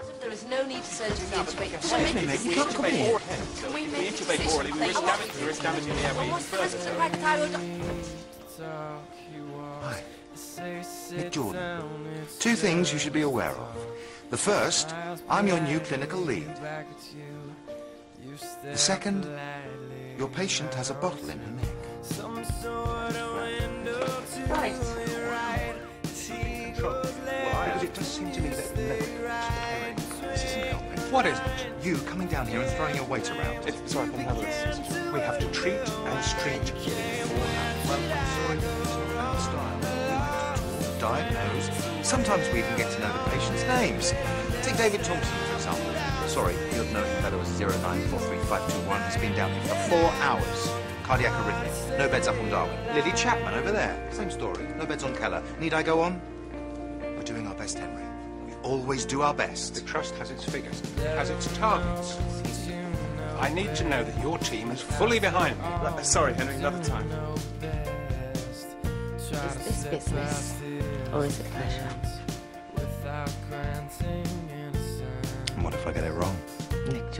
Adam, there is no need to surgically intubate. Excuse me, mate, you can't come here. Can we We make a intubate orally, we please? risk damage, we risk damage in the airway. What's the risks of hypothyroid? Hi. Nick Jordan. Two things you should be aware of. The first, I'm your new clinical lead. The second, your patient has a bottle in her neck. Right. It does seem to me that this isn't helping. What is it? You coming down here and throwing your weight around. It's, sorry, I can handle this. We have to treat and street. Well, sorry, it's not our style. We to diagnose. Sometimes we even get to know the patient's names. Take David Thompson, for example. Sorry, you'd know him better as 0943521. He's been down here for four hours. Cardiac arrhythmia. No beds up on Darwin. Lily Chapman over there. Same story. No beds on Keller. Need I go on? We're doing our best, Henry. We always do our best. The trust has its figures, has its targets. I need to know that your team is fully behind me. Uh, sorry, Henry, another time. Is this business or is it pleasure? And what if I get it wrong? Nick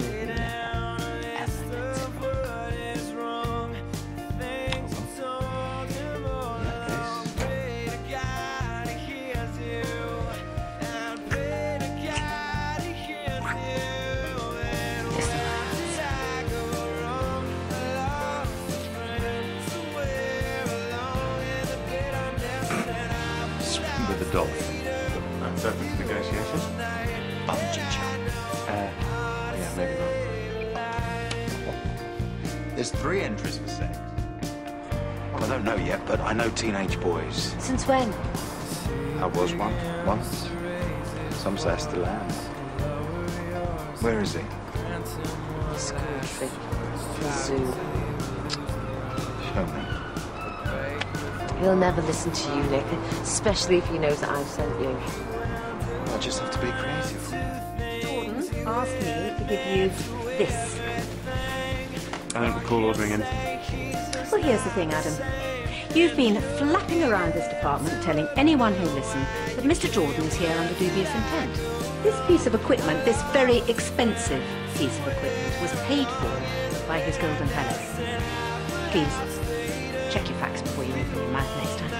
swim with a dolphin. That's open to negotiation. Bungee jump. Uh, yeah, maybe not. There's three entries for sex. Well, I don't know yet, but I know teenage boys. Since when? I was one, once. Some say I still am. Where is he? School trip. Zoo. Show me. He'll never listen to you, Nick, especially if he knows that I've sent you. I just have to be creative. Jordan asked me to give you this. I don't recall ordering anything. Well, here's the thing, Adam. You've been flapping around this department telling anyone who'll listen that Mr. Jordan is here under dubious intent. This piece of equipment, this very expensive piece of equipment, was paid for by his golden palace. Please, check your facts before you open your mouth next time.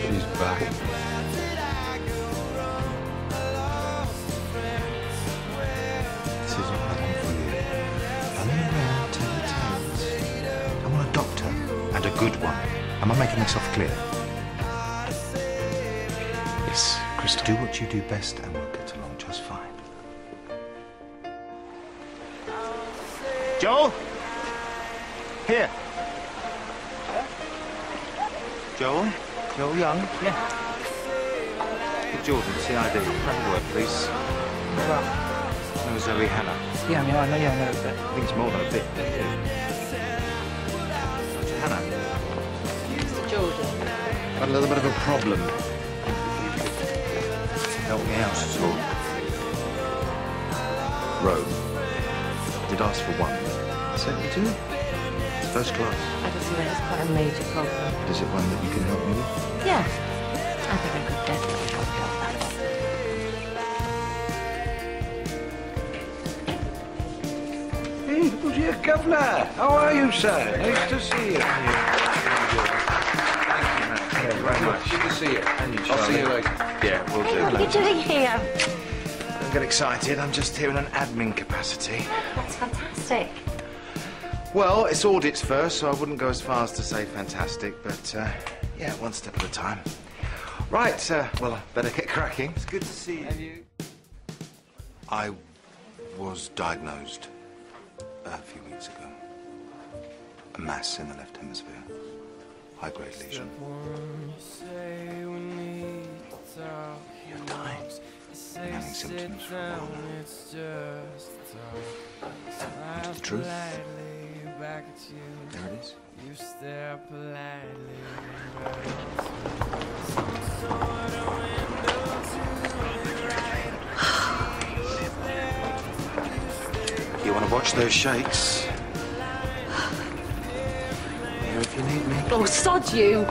She's back. I want. I want good one. Am I making myself clear? Yes, Crystal. Do what you do best, and we'll get along just fine. Joel? Here. Joel? Joel Young? Yeah. Jordan, CID. Have a word, please. Well, No, Zoe Hanna. yeah, I mean, I know, yeah, I know, but I think it's more than a bit. Hanna, Mr. Jordan. got a little bit of a problem. Help me out at all. Rome. Did ask for one. Sent you two? It's first class. I just know it's quite a major problem. But is it one that you can help me with? Yeah. I think I could definitely help you out that one. Hey, oh dear Governor, how are you, sir? Nice to see you. Thank you very much. Good to see you. And you, I'll see you later. Yeah, we'll Hey, what are do. you doing here? Don't get excited. I'm just here in an admin capacity. Oh, that's fantastic. Well, it's audits first, so I wouldn't go as far as to say fantastic, but uh, yeah, one step at a time. Right, uh, well, I better get cracking. It's good to see you. I was diagnosed a few weeks ago. A mass in the left hemisphere. High grade lesion. You're dying. Been having symptoms for a while now. What's the truth? There it is. You want to watch those shakes? Here if you need me. Oh, sod you!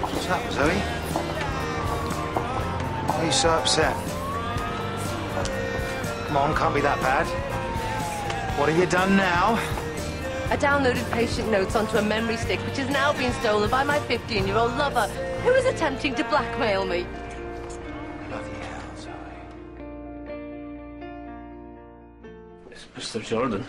What's up, Zoe? Why are you so upset? Come on, can't be that bad. What have you done now? I downloaded patient notes onto a memory stick, which has now been stolen by my 15-year-old lover, who is attempting to blackmail me. Bloody hell, Zoe. It's Mr. Jordan.